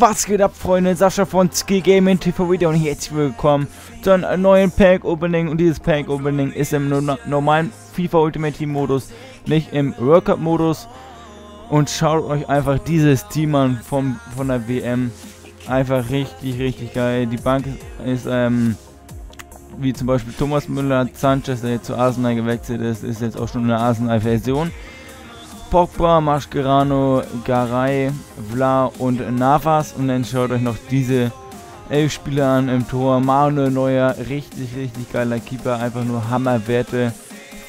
Was geht ab, Freunde? Sascha von Ski Gaming TV Video und herzlich willkommen zu einem neuen Pack Opening. Und dieses Pack Opening ist im normalen FIFA Ultimate Team Modus, nicht im World Cup Modus. Und schaut euch einfach dieses Team an vom, von der WM. Einfach richtig, richtig geil. Die Bank ist, ähm, wie zum Beispiel Thomas Müller, Sanchez, der jetzt zu Arsenal gewechselt ist, ist jetzt auch schon eine Arsenal-Version. Pogba, Mascherano, Garay, Vla und Navas. Und dann schaut euch noch diese elf Spieler an im Tor. Manuel Neuer, richtig, richtig geiler Keeper, einfach nur Hammerwerte.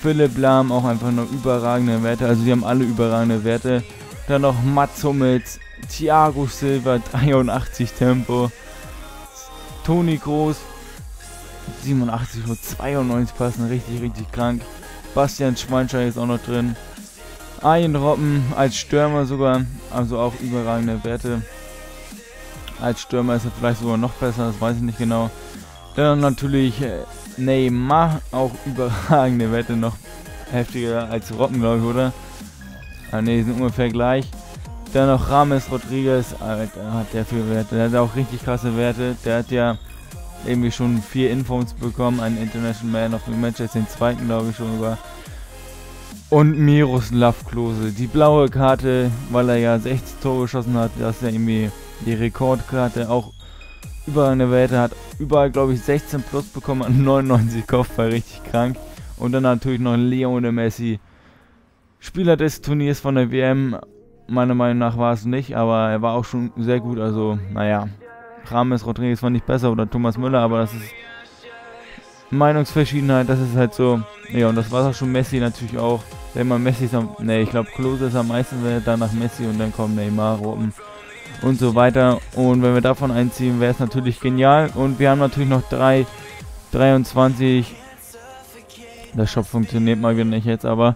Philipp Lahm, auch einfach nur überragende Werte. Also die haben alle überragende Werte. Dann noch Mats Hummels, Thiago Silva, 83 Tempo. Toni Groß, 87 nur 92 passen, richtig, richtig krank. Bastian Schweinsteiger ist auch noch drin. Ein Robben als Stürmer sogar, also auch überragende Werte. Als Stürmer ist er vielleicht sogar noch besser, das weiß ich nicht genau. Dann natürlich äh, Neymar, auch überragende Werte, noch heftiger als Robben, glaube ich, oder? Ah ne, sind ungefähr gleich. Dann noch Rames Rodriguez, Alter, hat der viel Werte. Der hat auch richtig krasse Werte. Der hat ja irgendwie schon vier Infos bekommen, einen International Man of the Match, jetzt den zweiten, glaube ich, schon über. Und Miroslav Klose. Die blaue Karte, weil er ja 60 Tore geschossen hat, das ist ja irgendwie die Rekordkarte, auch überall eine Werte hat. Überall, glaube ich, 16 plus bekommen an 99 Kopfball, richtig krank. Und dann natürlich noch Leone Messi. Spieler des Turniers von der WM, meiner Meinung nach war es nicht, aber er war auch schon sehr gut, also naja. Rames Rodriguez war nicht besser oder Thomas Müller, aber das ist Meinungsverschiedenheit, das ist halt so. Ja, und das war auch schon Messi natürlich auch. Wenn man Messi ist am, ne, ich glaube Klose ist am meisten, danach Messi und dann kommen Neymar, Robben und so weiter. Und wenn wir davon einziehen, wäre es natürlich genial. Und wir haben natürlich noch drei, 23, der Shop funktioniert mal wieder nicht jetzt, aber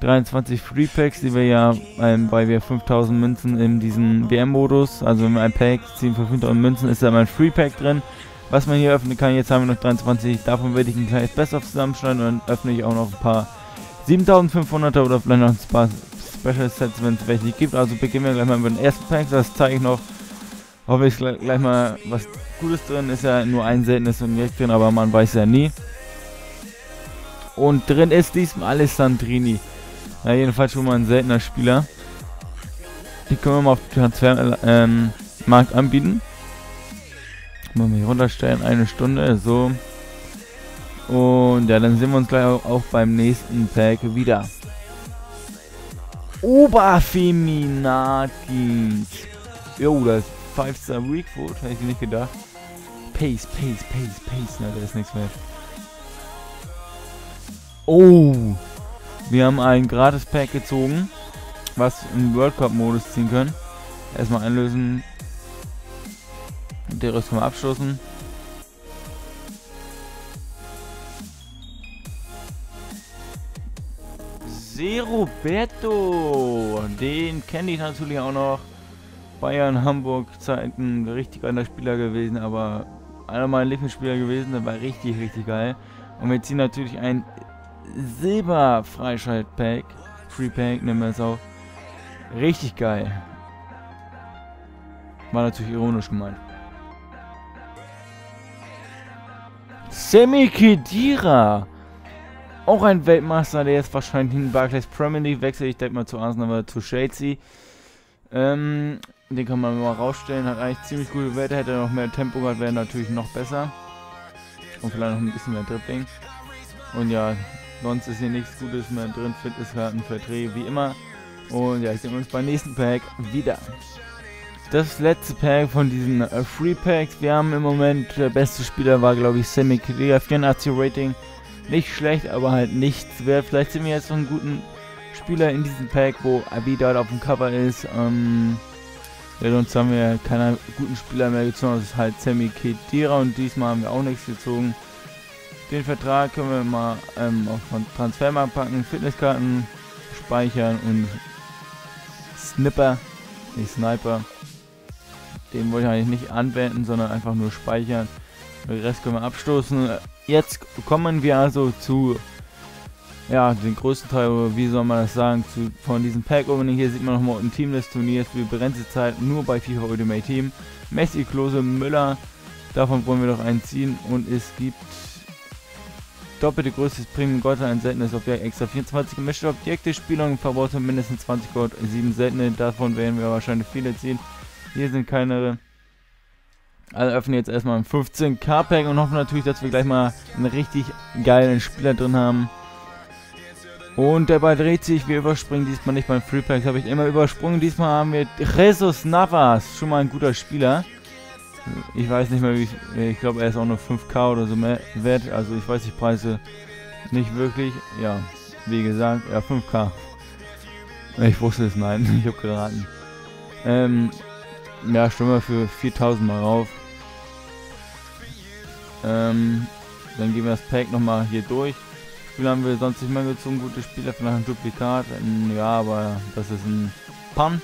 23 Free Packs, die wir ja, ähm, weil wir 5000 Münzen in diesem WM-Modus, also wenn wir ein Pack ziehen für 5000 Münzen, ist da mein Free Pack drin was man hier öffnen kann. Jetzt haben wir noch 23. Davon werde ich ein kleines Best-of zusammenschneiden und dann öffne ich auch noch ein paar 7500er oder vielleicht noch ein paar Special Sets, wenn es welche gibt. Also beginnen wir gleich mal mit dem ersten Pack. Das zeige ich noch. Hoffe ich gleich, gleich mal was Gutes drin. Ist ja nur ein seltenes Objekt drin, aber man weiß ja nie. Und drin ist diesmal Alessandrini. Ja, jedenfalls schon mal ein seltener Spieler. Die können wir mal auf Transfermarkt ähm, anbieten. Mal hier runterstellen, eine Stunde, so. Und ja, dann sehen wir uns gleich auch, beim nächsten Pack wieder. Oberfeminatis. Jo, das 5-Star Weakfoot, hätte ich nicht gedacht. Pace, Pace, Pace, Pace, na, da ist nichts mehr. Oh, wir haben ein gratis Pack gezogen, was im World Cup Modus ziehen können. Erstmal einlösen, der Rest können wir abstoßen. Roberto, den kenne ich natürlich auch noch. Bayern, Hamburg Zeiten, richtig geiler Spieler gewesen, aber einer meiner Lieblingsspieler gewesen, der war richtig, richtig geil. Und wir ziehen natürlich ein Silber-Freischalt-Pack, Free-Pack nennen wir es auch. Richtig geil. War natürlich ironisch gemeint. Sammy Kedira. Auch ein Weltmeister, der jetzt wahrscheinlich in Barclays Premier League wechselt. Ich denke mal zu Arsenal oder zu Chelsea. Ähm, den kann man mal rausstellen. Hat eigentlich ziemlich gute Werte. Hätte noch mehr Tempo gehabt, wäre natürlich noch besser. Und vielleicht noch ein bisschen mehr Dribbling. Und ja, sonst ist hier nichts Gutes mehr drin. Fitnesskarten, Verträge, wie immer. Und ja, ich sehen uns beim nächsten Pack wieder das letzte Pack von diesen äh, Free Packs. Wir haben im Moment, der beste Spieler war glaube ich Sammy Kedira, 84 Rating. Nicht schlecht, aber halt nichts wert. Vielleicht sind wir jetzt noch einen guten Spieler in diesem Pack, wo Abi dort auf dem Cover ist. Ähm, ja, sonst haben wir keinen guten Spieler mehr gezogen. Das ist halt Sammy Kedira und diesmal haben wir auch nichts gezogen. Den Vertrag können wir mal ähm, auf Transfermarkt packen, Fitnesskarten speichern und Snipper, nicht Sniper. Den wollte ich eigentlich nicht anwenden, sondern einfach nur speichern. Den Rest können wir abstoßen. Jetzt kommen wir also zu ja, den größten Teil, wie soll man das sagen, zu, von diesem Pack-Opening. Hier sieht man nochmal ein Teamlist-Turnier für begrenzte Zeit nur bei FIFA Ultimate Team. Messi, Klose, Müller, davon wollen wir doch einen ziehen und es gibt doppelte Größe des Premium Gold, ein seltenes Objekt, extra 24 gemischte Objekte, Spielung, Verbote mindestens 20 Gold, 7 seltene, davon werden wir wahrscheinlich viele ziehen. Hier sind keine also öffnen jetzt erstmal ein 15k-Pack und hoffen natürlich, dass wir gleich mal einen richtig geilen Spieler drin haben. Und der Ball dreht sich, wir überspringen diesmal nicht beim Free Pack, habe ich immer übersprungen. Diesmal haben wir Jesus Navas, schon mal ein guter Spieler. Ich weiß nicht mehr, wie ich, ich glaube, er ist auch nur 5k oder so mehr wert. Also ich weiß die Preise nicht wirklich. Ja, wie gesagt, ja 5k. Ich wusste es, nein, ich habe geraten. Ähm, ja, stimmen wir für 4000 mal rauf. Ähm, dann gehen wir das Pack nochmal hier durch. Spieler haben wir sonst nicht mehr gezogen, gute Spieler, vielleicht ein Duplikat. Ja, aber das ist ein Pan.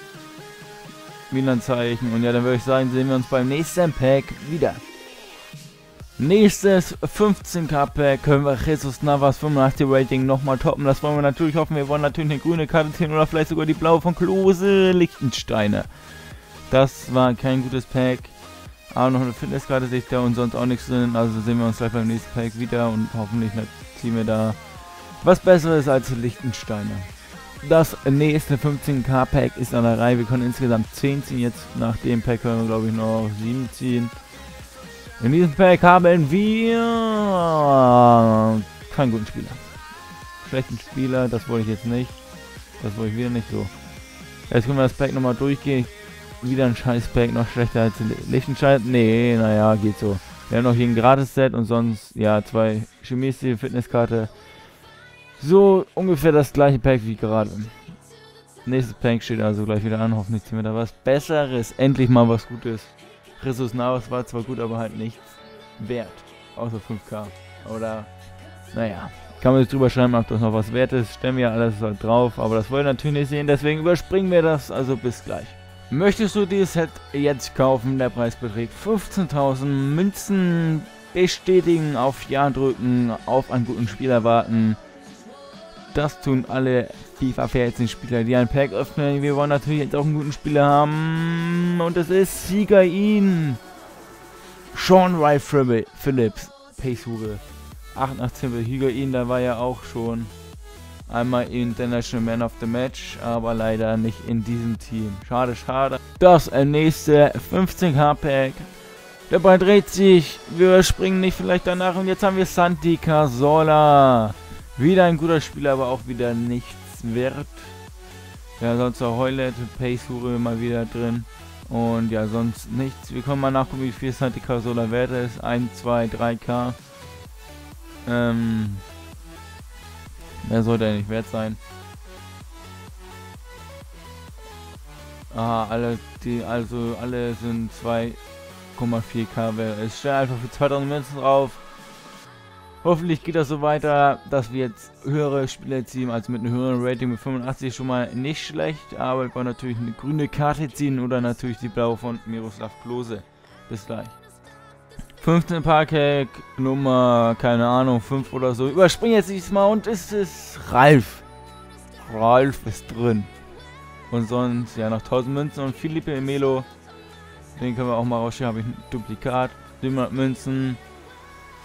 Milan-Zeichen. Und ja, dann würde ich sagen, sehen wir uns beim nächsten Pack wieder. Nächstes 15k Pack können wir Jesus Navas 85 Rating nochmal toppen. Das wollen wir natürlich hoffen. Wir wollen natürlich eine grüne Karte ziehen oder vielleicht sogar die blaue von Klose Lichtensteiner. Das war kein gutes Pack. Aber noch eine Fitnesskarte sehe ich da und sonst auch nichts drin. Also sehen wir uns gleich beim nächsten Pack wieder und hoffentlich ziehen wir da was Besseres als Lichtensteiner. Das nächste 15k Pack ist an der Reihe. Wir können insgesamt 10 ziehen. Jetzt nach dem Pack können wir glaube ich noch 7 ziehen. In diesem Pack haben wir keinen guten Spieler. Schlechten Spieler, das wollte ich jetzt nicht. Das wollte ich wieder nicht so. Jetzt können wir das Pack nochmal durchgehen wieder ein scheiß Pack, noch schlechter als Lichtenscheid. Nee, naja, geht so. Wir haben noch hier ein Gratis-Set und sonst, ja, zwei Chemie-Stil, Fitnesskarte. So ungefähr das gleiche Pack wie gerade. Nächstes Pack steht also gleich wieder an. Hoffentlich ziehen wir da was Besseres. Endlich mal was Gutes. Ressus Navas war zwar gut, aber halt nichts wert. Außer 5k. Oder, naja. Kann man sich drüber schreiben, ob das noch was wert ist. Stellen wir alles halt drauf. Aber das wollen wir natürlich nicht sehen. Deswegen überspringen wir das. Also bis gleich. Möchtest du dieses Set jetzt kaufen? Der Preis beträgt 15.000 Münzen. Bestätigen, auf Ja drücken, auf einen guten Spieler warten. Das tun alle FIFA 14 Spieler, die ein Pack öffnen. Wir wollen natürlich jetzt auch einen guten Spieler haben. Und es ist Siegerin. Sean Wright Phillips. Pacehure. 88 Higuain, da war ja auch schon Einmal International Man of the Match, aber leider nicht in diesem Team. Schade, schade. Das nächste 15k Pack. Der Ball dreht sich. Wir springen nicht vielleicht danach. Und jetzt haben wir Santi Casola. Wieder ein guter Spieler, aber auch wieder nichts wert. Ja, sonst auch Heulet, Pace Hure mal wieder drin. Und ja, sonst nichts. Wir können mal nachgucken, wie viel Santi Casola wert ist. 1, 2, 3k. Ähm, Mehr sollte er nicht wert sein. Aha, alle, die, also alle sind 2,4k wert. Es steht einfach für 2000 Münzen drauf. Hoffentlich geht das so weiter, dass wir jetzt höhere Spieler ziehen, also mit einem höheren Rating mit 85 schon mal nicht schlecht, aber wir wollen natürlich eine grüne Karte ziehen oder natürlich die blaue von Miroslav Klose. Bis gleich. 15 Parkhack, Nummer, keine Ahnung, 5 oder so. Überspringe jetzt diesmal und es ist Ralf. Ralf ist drin. Und sonst, ja, noch 1000 Münzen und Philippe Melo. Den können wir auch mal rausschieben. Habe ich ein Duplikat. 700 Münzen.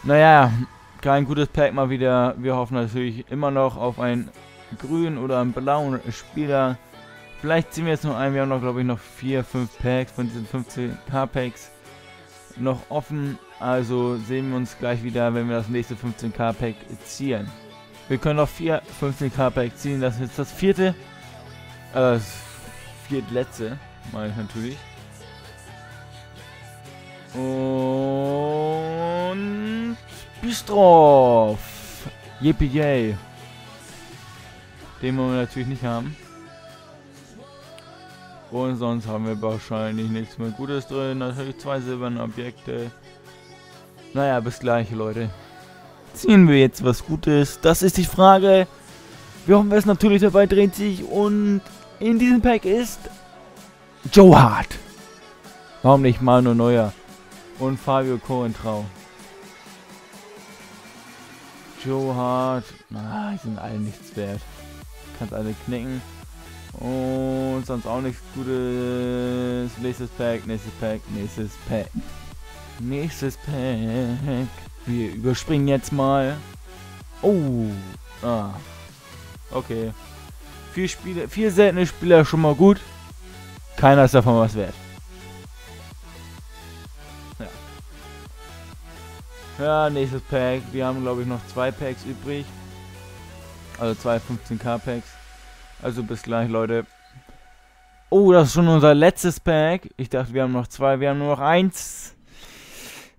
Naja, kein gutes Pack mal wieder. Wir hoffen natürlich immer noch auf einen grünen oder einen blauen Spieler. Vielleicht ziehen wir jetzt noch einen. Wir haben noch, glaube ich, noch 4, 5 Packs von diesen 15k Packs noch offen. Also sehen wir uns gleich wieder, wenn wir das nächste 15k Pack ziehen. Wir können noch vier 15k Pack ziehen. Das ist jetzt das vierte. Äh, das viertletzte, meine ich natürlich. Und Bistrov. Yippie yay. Den wollen wir natürlich nicht haben. Und sonst haben wir wahrscheinlich nichts mehr Gutes drin. Natürlich zwei silberne Objekte. Naja, bis gleich, Leute. Ziehen wir jetzt was Gutes? Das ist die Frage. Wir hoffen es natürlich dabei dreht sich. Und in diesem Pack ist Joe Hart. Warum nicht Manu Neuer und Fabio Coentrau? Joe Hart. Ah, die sind alle nichts wert. Kannst alle knicken. Und sonst auch nichts Gutes. Nächstes Pack, nächstes Pack, nächstes Pack. Nächstes Pack. Wir überspringen jetzt mal. Oh. Ah. Okay. Vier Spiele, vier seltene Spieler schon mal gut. Keiner ist davon was wert. Ja. Ja, nächstes Pack. Wir haben glaube ich noch zwei Packs übrig. Also zwei 15k Packs. Also bis gleich, Leute. Oh, das ist schon unser letztes Pack. Ich dachte, wir haben noch zwei. Wir haben nur noch eins.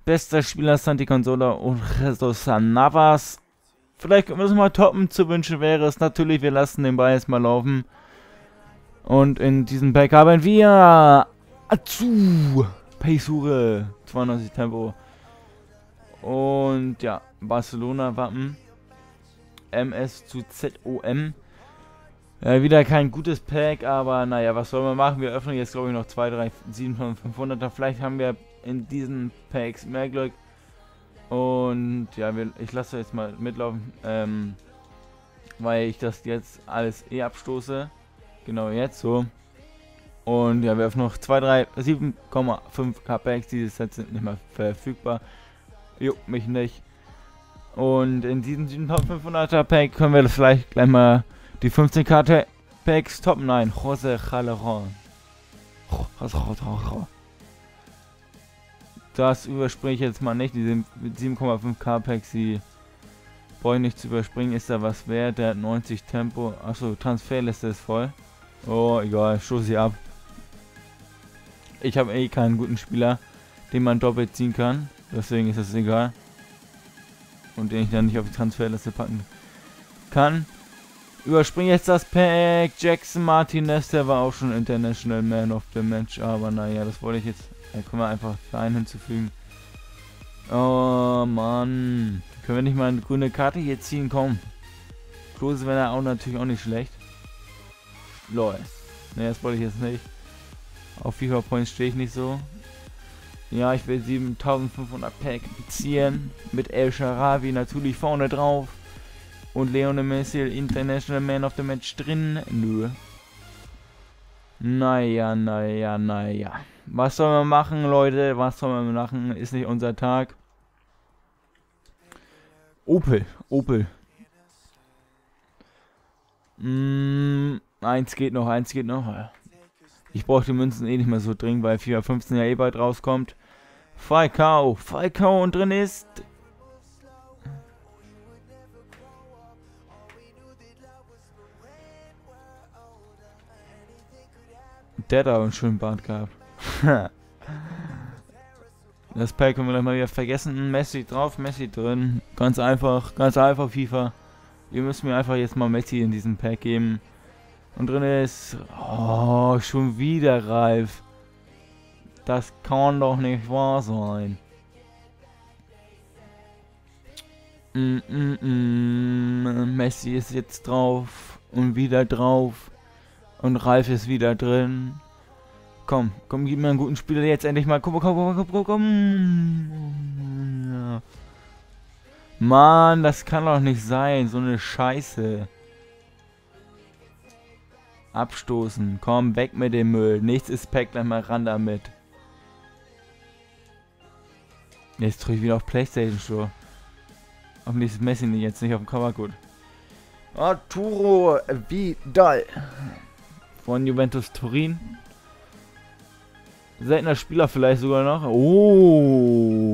Bester Spieler Santi Consola und Jesus Navas. Vielleicht können wir es mal toppen. Zu wünschen wäre es natürlich, wir lassen den Ball jetzt mal laufen. Und in diesem Pack haben wir Azu Paisure 92 Tempo. Und ja, Barcelona Wappen. MS zu ZOM. Ja, wieder kein gutes Pack, aber naja, was soll man machen? Wir öffnen jetzt, glaube ich, noch 2, 3, 7 von 500er. Vielleicht haben wir in diesen Packs mehr Glück. Und ja, wir, ich lasse jetzt mal mitlaufen, ähm, weil ich das jetzt alles eh abstoße. Genau jetzt so. Und ja, wir öffnen noch 2, 3, 7,5k Packs. Diese Sets sind nicht mehr verfügbar. Juckt mich nicht. Und in diesem 7500er Pack können wir vielleicht gleich mal die 15 Karte Packs Top 9. Jose Calderon. Das überspringe ich jetzt mal nicht. Die 7,5k Packs, die brauche ich nicht zu überspringen. Ist da was wert? Der hat 90 Tempo. Achso, Transferliste ist voll. Oh, egal. Stoße sie ab. Ich habe eh keinen guten Spieler, den man doppelt ziehen kann. Deswegen ist es egal. Und den ich dann nicht auf die Transferliste packen kann. Überspringe jetzt das Pack. Jackson Martinez, der war auch schon International Man of the Match. Aber naja, das wollte ich jetzt. Da können wir einfach für einen hinzufügen. Oh Mann. Können wir nicht mal eine grüne Karte hier ziehen? Komm. Klose wäre auch natürlich auch nicht schlecht. Lol. Ne, das wollte ich jetzt nicht. Auf FIFA Points stehe ich nicht so. Ja, ich will 7500 Pack beziehen. Mit El Sharawi natürlich vorne drauf. Und Leone Messi, International Man of the Match drin? Nö. Naja, naja, naja. Was soll man machen, Leute? Was soll man machen? Ist nicht unser Tag. Opel, Opel. Mm, eins geht noch, eins geht noch. Ich brauche die Münzen eh nicht mehr so dringend, weil FIFA 15 ja eh bald rauskommt. Falcao, Falcao und drin ist Der aber einen schönen Bart gehabt. das Pack können wir gleich mal wieder vergessen. Messi drauf, Messi drin. Ganz einfach, ganz einfach FIFA. Ihr müsst mir einfach jetzt mal Messi in diesem Pack geben. Und drin ist... Oh, schon wieder Ralf. Das kann doch nicht wahr sein. Mm, mm, mm. Messi ist jetzt drauf. Und wieder drauf. Und Ralf ist wieder drin. Komm, komm, gib mir einen guten Spieler jetzt endlich mal. Komm, komm, komm, komm, komm, komm. Ja. Mann, das kann doch nicht sein. So eine Scheiße. Abstoßen. Komm, weg mit dem Müll. Nichts ist Pack, gleich mal ran damit. Jetzt drücke ich wieder auf Playstation Show. Hoffentlich ist Messi jetzt nicht auf dem Cover gut. Arturo Vidal von Juventus Turin. Seltener Spieler vielleicht sogar noch. Oh.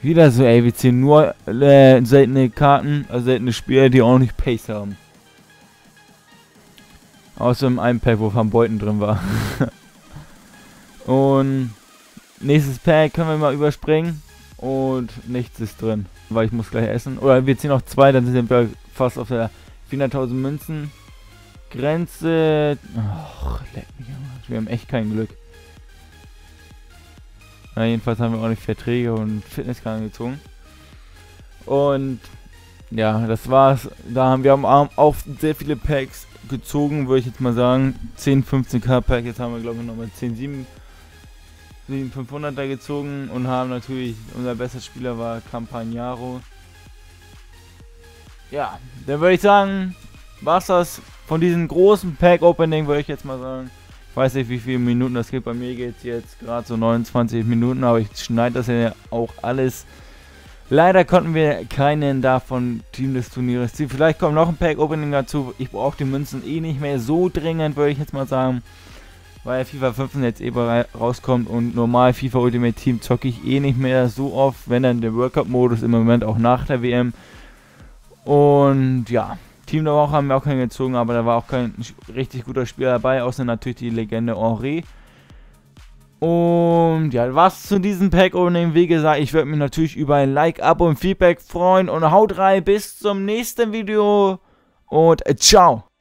Wieder so, ey, wir ziehen nur äh, seltene Karten, also seltene Spieler, die auch nicht Pace haben. Außer im einen Pack, wo Van Beuten drin war. Und nächstes Pack können wir mal überspringen. Und nichts ist drin, weil ich muss gleich essen. Oder wir ziehen noch zwei, dann sind wir fast auf der 400.000 Münzen. Grenze. Ach, leck mich am Wir haben echt kein Glück. Na, jedenfalls haben wir auch nicht Verträge und Fitnesskarten gezogen. Und ja, das war's. Da haben wir am Arm auch sehr viele Packs gezogen, würde ich jetzt mal sagen. 10, 15k Pack. Jetzt haben wir, glaube ich, nochmal 10, 7, den 500er gezogen und haben natürlich, unser bester Spieler war Campagnaro. Ja, dann würde ich sagen, war's das von diesem großen Pack-Opening, würde ich jetzt mal sagen. Ich weiß nicht, wie viele Minuten das gibt. Bei mir geht es jetzt gerade so 29 Minuten, aber ich schneide das ja auch alles. Leider konnten wir keinen davon Team des Turnieres ziehen. Vielleicht kommt noch ein Pack-Opening dazu. Ich brauche die Münzen eh nicht mehr so dringend, würde ich jetzt mal sagen. Weil FIFA 15 jetzt eh rauskommt und normal FIFA Ultimate Team zocke ich eh nicht mehr so oft, wenn dann der World Cup Modus im Moment auch nach der WM. Und ja, Team der Woche haben wir auch keinen gezogen, aber da war auch kein richtig guter Spieler dabei, außer natürlich die Legende Henri. Und ja, was zu diesem Pack-Opening, wie gesagt, ich würde mich natürlich über ein Like, Abo und Feedback freuen. Und haut rein, bis zum nächsten Video und ciao.